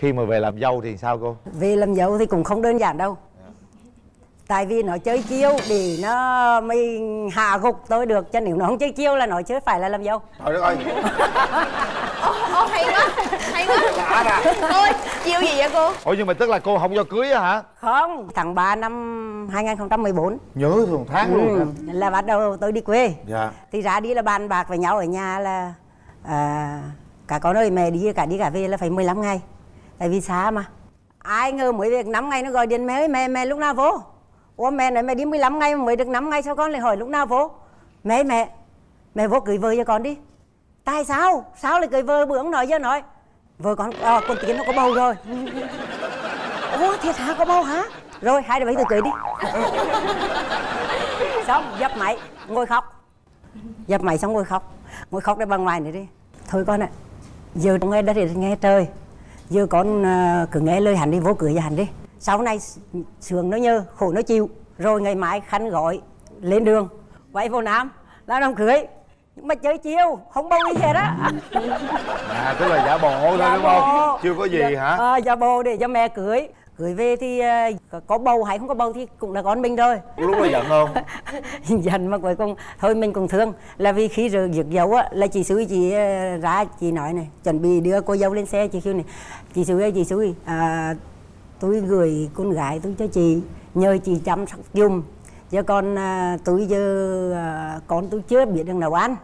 khi mà về làm dâu thì sao cô? Về làm dâu thì cũng không đơn giản đâu. Tại vì nó chơi chiêu để nó mới hạ gục tôi được. Cho nếu nó không chơi chiêu là nó chưa phải là làm dâu. Trời đất ơi ô, ô hay quá hay quá. Lạ nè ôi chiêu gì vậy cô? Ủa nhưng mà tức là cô không cho cưới á hả? Không tháng 3 năm 2014 nhớ thường tháng luôn hả? ừ, là bắt đầu tôi đi quê. Dạ. Thì ra đi là bàn bạc với nhau ở nhà là à, cả con ơi mẹ đi cả đi cả về là phải 15 ngày tại vì xa mà. Ai ngờ mới việc 5 ngày nó gọi điện mẹ ơi mẹ mẹ lúc nào vô? Ủa mẹ nói mẹ đi 15 ngày mới được 5 ngày sao con lại hỏi lúc nào vô? Mẹ mẹ Mẹ vô cưới vợ cho con đi. Tại sao? Sao lại cưới vợ? Bữa ông nói giờ nói. Vợ con à, con Tiến nó có bầu rồi. Ủa thiệt hả? Có bầu hả? Rồi hai đứa bây từ cưới đi. Xong dập máy ngồi khóc. Dập máy xong ngồi khóc. Ngồi khóc để bằng ngoài này đi. Thôi con ạ Giờ nghe đã thì nghe trời. Giờ con à, cứ nghe lời hắn đi, vô cưới cho hắn đi. Sau này sướng nó nhơ khổ nó chịu. Rồi ngày mai khăn gọi lên đường, quay vô nam lao động cưới nhưng mà chơi chiêu không bao gì hết á à tức là giả bộ thôi giả đúng bộ. không chưa có gì dạ, hả? À, giả bộ để cho mẹ cưới. Cưới về thì uh, có bầu hay không có bầu thì cũng là con mình rồi lúc đó giận không? Giận mà cuối cùng thôi mình cũng thương. Là vì khi rồi giật dấu á là chị suy chị uh, ra chị nói này chuẩn bị đưa cô dâu lên xe chị kêu này chị suy ơi chị suy à, tôi gửi con gái tôi cho chị nhờ chị chăm sóc giùm. Chứ con à, tôi giờ con tôi chưa biết được nấu ăn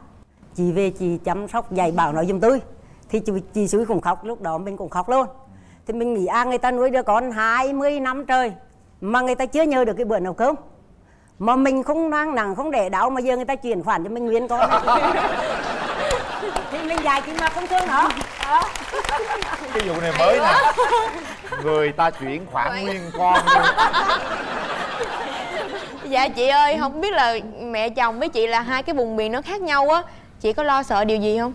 chị về chị chăm sóc dạy bảo nó giùm tôi. Thì chị, chị suối cũng khóc lúc đó mình cũng khóc luôn. Thì mình nghĩ à người ta nuôi đứa con 20 năm trời mà người ta chưa nhớ được cái bữa nấu cơm. Mà mình không năng nặng không để đau mà giờ người ta chuyển khoản cho mình nguyên con. Thì mình dạy chị mà không thương nó. Đó. cái vụ này mới nè. Người ta chuyển khoản nguyên con luôn. Dạ chị ơi không biết là mẹ chồng với chị là hai cái vùng miền nó khác nhau á chị có lo sợ điều gì không?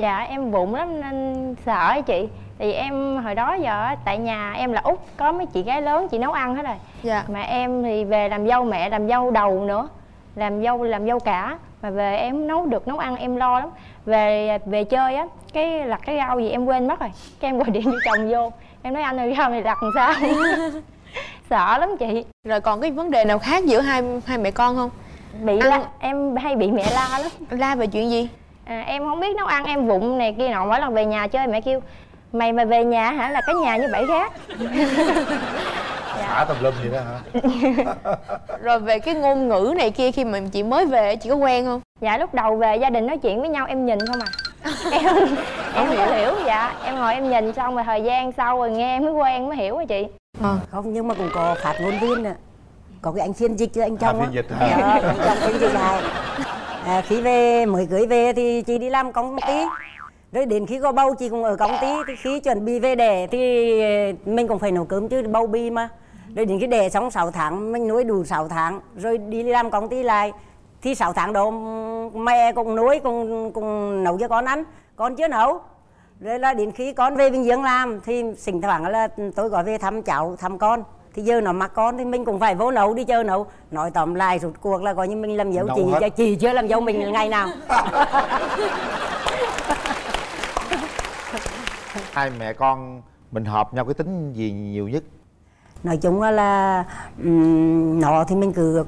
Dạ em bụng lắm nên sợ chị. Thì em hồi đó giờ tại nhà em là út có mấy chị gái lớn chị nấu ăn hết rồi. Dạ. Mà em thì về làm dâu mẹ làm dâu đầu nữa. Làm dâu làm dâu cả. Mà về em nấu được nấu ăn em lo lắm. Về về chơi á cái lặt cái rau gì em quên mất rồi. Cái em gọi điện cho chồng vô. Em nói anh ơi rau này lặt làm sao? Sợ lắm chị. Rồi còn cái vấn đề nào khác giữa hai hai mẹ con không bị Ăn- la em hay bị mẹ la lắm. La về chuyện gì? À, em không biết nấu ăn em vụng này kia nọ mỗi lần về nhà chơi mẹ kêu mày mà về nhà hả? Là cái nhà như bảy gác xả tùm lum vậy đó hả? Rồi về cái ngôn ngữ này kia khi mà chị mới về chị có quen không? Dạ lúc đầu về gia đình nói chuyện với nhau em nhìn không à. Em em không có hiểu dạ. Em ngồi em nhìn xong rồi thời gian sau rồi nghe em mới quen mới hiểu rồi chị. Ờ không nhưng mà cũng có phát ngôn viên nè có cái anh phiên dịch cho anh chồng À, á. phiên dịch hả? Dạ, chồng phiên dịch lại à, khi về mới cưới về thì chị đi làm công ty. Rồi đến khi có bầu chị cũng ở công ty. Thì khi chuẩn bị về đẻ thì mình cũng phải nấu cơm chứ bầu bi mà. Rồi đến khi đẻ xong 6 tháng mình nuôi đủ 6 tháng. Rồi đi làm công ty lại. Thì 6 tháng đó mẹ cũng nuôi cũng cũng nấu cho con ăn. Con chưa nấu. Rồi là đến khi con về Bình Dương làm thì thỉnh thoảng là tôi gọi về thăm cháu thăm con thì giờ nó mặc con thì mình cũng phải vô nấu đi chơi nấu. Nói tóm lại rút cuộc là coi như mình làm dâu Nấu chị hết. cho chị chưa làm dâu mình ngày nào. Hai mẹ con mình hợp nhau cái tính gì nhiều nhất? Nói chung là um, nó thì mình cứ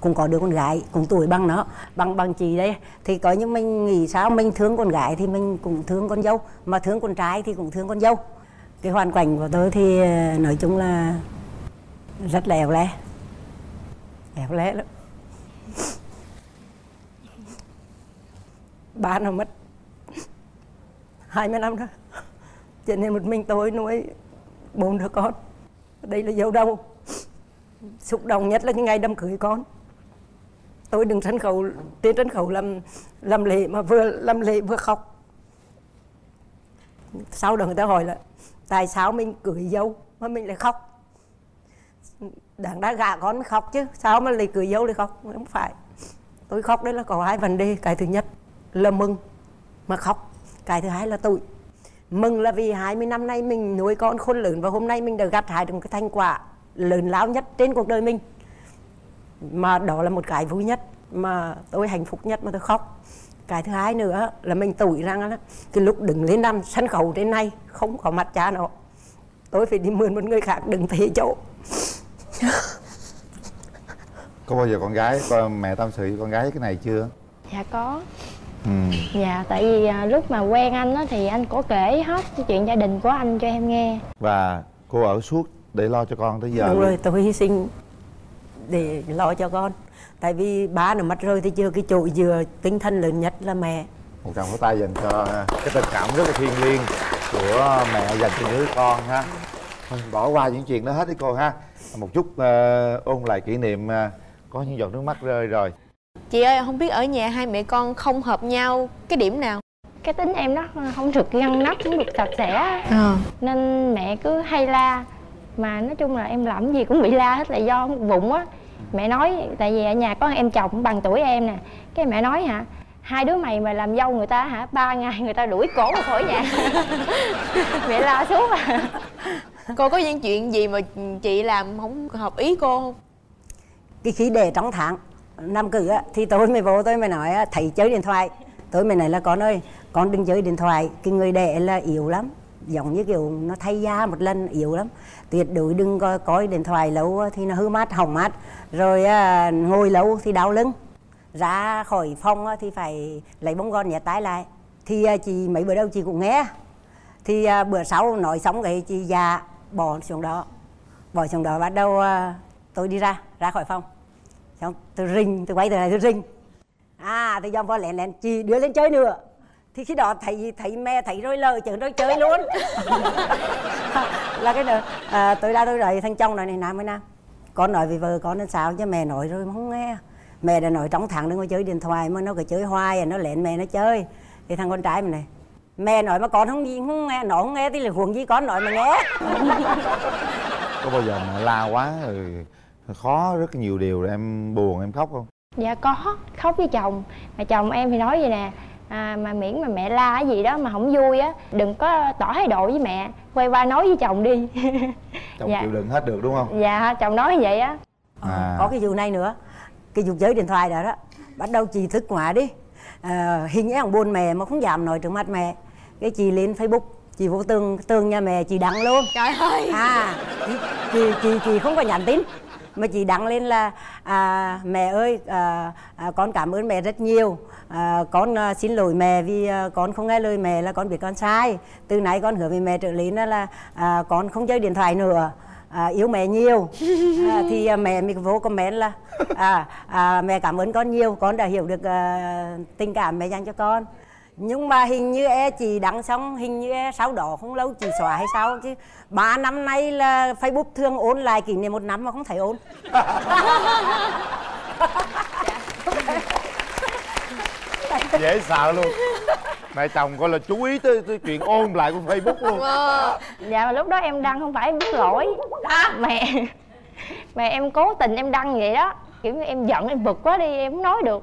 cũng có đứa con gái cùng tuổi bằng nó bằng bằng chị đây thì có những mình nghĩ sao mình thương con gái thì mình cũng thương con dâu mà thương con trai thì cũng thương con dâu. Cái hoàn cảnh của tôi thì ờ, nói chung là rất là éo le. Éo le lắm. Ba nó mất 20 năm đó, cho nên một mình tôi nuôi bốn đứa con. Đây là dấu đâu, xúc động nhất là cái ngày đám cưới con. Tôi đứng sân khấu trên sân khấu làm làm lễ mà vừa làm lễ vừa khóc. Sau đó người ta hỏi là tại sao mình cưới dâu mà mình lại khóc? Đáng đã gả con mới khóc chứ. Sao mà lại cưới dâu lại khóc? Không phải. Tôi khóc đấy là có hai vấn đề. Cái thứ nhất là mừng mà khóc. Cái thứ hai là tội. Mừng là vì 20 năm nay mình nuôi con khôn lớn và hôm nay mình đã gặt hái được một cái thành quả lớn lao nhất trên cuộc đời mình. Mà đó là một cái vui nhất mà tôi hạnh phúc nhất mà tôi khóc. Cái thứ hai nữa là mình tủi rằng là cái lúc đứng lên năm sân khấu trên này không có mặt cha nó. Tôi phải đi mượn một người khác đứng thế chỗ. có bao giờ con gái con mẹ tâm sự với con gái cái này chưa? Dạ có. Ừ. Dạ tại vì à, lúc mà quen anh á thì anh có kể hết cái chuyện gia đình của anh cho em nghe. Và cô ở suốt để lo cho con tới giờ đúng rồi tôi hy sinh để lo cho con. Tại vì ba nó mất rồi thì chưa cái chỗ dựa tinh thần lớn nhất là mẹ. Một tràng pháo tay dành cho cái tình cảm rất là thiêng liêng của mẹ dành cho đứa con ha. Bỏ qua những chuyện đó hết đi cô ha một chút ờ, ôn lại kỷ niệm ờ, có những giọt nước mắt rơi rồi. Chị ơi không biết ở nhà hai mẹ con không hợp nhau cái điểm nào? Cái tính em nó không được ngăn nắp không được sạch sẽ. Ờ. Nên mẹ cứ hay la. Mà nói chung là em làm gì cũng bị la hết là do bụng á. Mẹ nói tại vì ở nhà có em chồng bằng tuổi em nè. Cái mẹ nói hả hai đứa mày mà làm dâu người ta hả ba ngày người ta đuổi cổ ra khỏi nhà. Mẹ la suốt à cô có những chuyện gì mà chị làm không hợp ý cô không? Cái khí đề trống thẳng. Năm cử á thì tối mới vô tôi mới nói á, thầy chơi điện thoại. Tối mới nói là con ơi con đừng chơi điện thoại. Cái người đẻ là yếu lắm. Giống như kiểu nó thay da một lần yếu lắm. Tuyệt đối đừng coi, coi điện thoại lâu thì nó hư mắt hỏng mắt rồi à, ngồi lâu thì đau lưng. Ra khỏi phòng á, thì phải lấy bông gòn nhét tay lại. Thì à, chị mấy bữa đâu chị cũng nghe. Thì à, bữa sau nói xong cái chị già bỏ xuống đó. Bỏ xuống đó bắt đầu à, tôi đi ra ra khỏi phòng. Xong tôi rình tôi quay từ này tôi rình. À tôi dòng vào lén lén chị đưa lên chơi nữa. Thì khi đó thấy thấy mẹ thấy rồi lời chừng rồi chơi luôn. Là cái đó à, tôi ra tôi đợi thằng chồng nói này nam ơi nam con nói vì vợ con nên sao chứ mẹ nói rồi mà không nghe. Mẹ đã nói trong thằng đừng có chơi điện thoại mà nó cứ chơi hoài à, nó lén mẹ nó chơi. Thì thằng con trai mình này mẹ nói mà con không gì không nghe nó không nghe thì là huống gì con nói mà nghe. Có bao giờ mẹ la quá rồi khó rất nhiều điều rồi em buồn em khóc không? Dạ có khóc với chồng. Mà chồng em thì nói vậy nè à, mà miễn mà mẹ la cái gì đó mà không vui á đừng có tỏ thái độ với mẹ quay qua nói với chồng đi. Chồng Dạ. chịu đựng hết được đúng không? Dạ chồng nói như vậy á. À. có cái vụ này nữa cái vụ chơi điện thoại đó đó bắt đầu chị thức quá đi. À, hình như buồn mẹ mà không dám nói trước mặt mẹ cái chị lên facebook chị vô tường tường nhà mẹ chị đăng luôn. Trời ơi. À chị chị chị, chị không có nhắn tin mà chị đăng lên là à, mẹ ơi à, à, con cảm ơn mẹ rất nhiều. À, con à, xin lỗi mẹ vì à, con không nghe lời mẹ là con biết con sai. Từ nay con hứa với mẹ trở lên là à, con không chơi điện thoại nữa. À, yêu mẹ nhiều. À, thì à, mẹ mình vô comment là à, à, mẹ cảm ơn con nhiều. Con đã hiểu được à, tình cảm mẹ dành cho con nhưng mà hình như e chị đăng xong hình như e sau đó không lâu chị xóa hay sao chứ? Ba năm nay là facebook thường ôn lại kỷ niệm một năm mà không thấy ôn. Dễ sợ luôn. Mẹ chồng coi là chú ý tới, tới chuyện ôn lại của facebook luôn. Ờ, dạ mà lúc đó em đăng không phải em biết lỗi. Mẹ mẹ em cố tình em đăng vậy đó. Kiểu như em giận em bực quá đi em không nói được.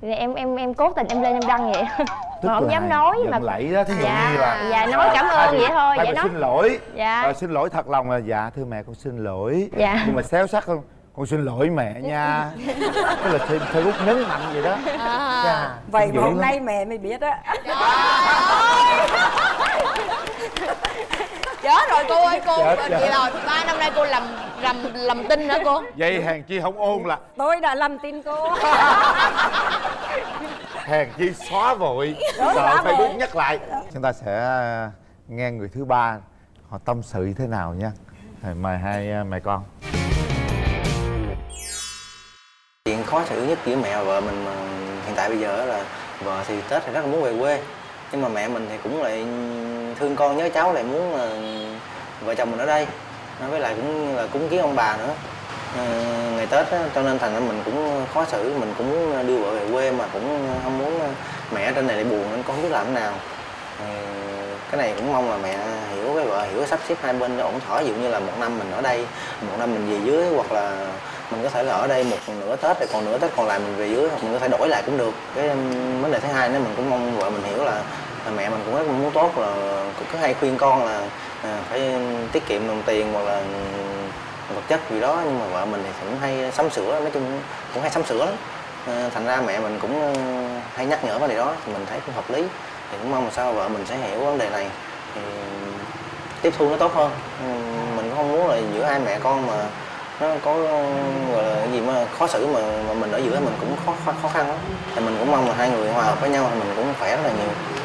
Thì em em em cố tình em lên em đăng vậy mà không dám nói mà lẫy đó thí dụ dạ như là dạ nói cảm ơn vậy thôi vậy đó. xin lỗi. Dạ. Ờ, xin lỗi thật lòng là dạ thưa mẹ con xin lỗi. Dạ. nhưng mà xéo sắc không con xin lỗi mẹ nha. Tức là thêm facebook nhấn mạnh vậy đó. À. Chà, vậy mà hôm nay mẹ mới biết á. Chết rồi cô ơi cô. Chết, chị chết. là ba năm nay cô làm làm làm tin hả cô? Vậy hèn chi không ôn là tôi đã làm tin cô hèn chi xóa vội. Đó, sợ xóa facebook nhắc lại. Chúng ta sẽ à, nghe người thứ ba họ tâm sự như thế nào nha mời hai à, mẹ con. Chuyện khó xử nhất giữa mẹ và vợ mình mà hiện tại bây giờ là vợ thì tết thì rất là muốn về quê nhưng mà mẹ mình thì cũng lại thương con nhớ cháu lại muốn là vợ chồng mình ở đây. Nó với lại cũng là cúng kiến ông bà nữa. Ờ, Ừ, ngày tết á, cho nên thành ra mình cũng khó xử mình cũng muốn đưa vợ về quê mà cũng không muốn ờ, mẹ trên này lại buồn nên con không biết làm thế nào. Ừ, cái này cũng mong là mẹ hiểu với vợ hiểu sắp xếp hai bên ổn thỏa ví dụ như là một năm mình ở đây một năm mình về dưới hoặc là mình có thể là ở đây một nửa tết rồi còn nửa tết còn lại mình về dưới hoặc mình có thể đổi lại cũng được. Cái vấn đề thứ hai nữa mình cũng mong vợ mình hiểu là, là mẹ mình cũng rất muốn tốt là cũng cứ hay khuyên con là à, phải tiết kiệm đồng tiền hoặc là vật chất gì đó nhưng mà vợ mình thì cũng hay sắm sửa nói chung cũng hay sắm sửa lắm. Ờ, thành ra mẹ mình cũng ờ, hay nhắc nhở vấn đề đó thì mình thấy cũng hợp lý. Thì cũng mong là sao vợ mình sẽ hiểu vấn đề này thì tiếp thu nó tốt hơn. Ừ, mình cũng không muốn là giữa hai mẹ con mà nó có ờ, gọi là cái gì mà khó xử mà, mà mình ở giữa mình cũng khó khó, khó khăn lắm. Thì mình cũng mong là hai người hòa hợp với nhau thì mình cũng khỏe rất là nhiều.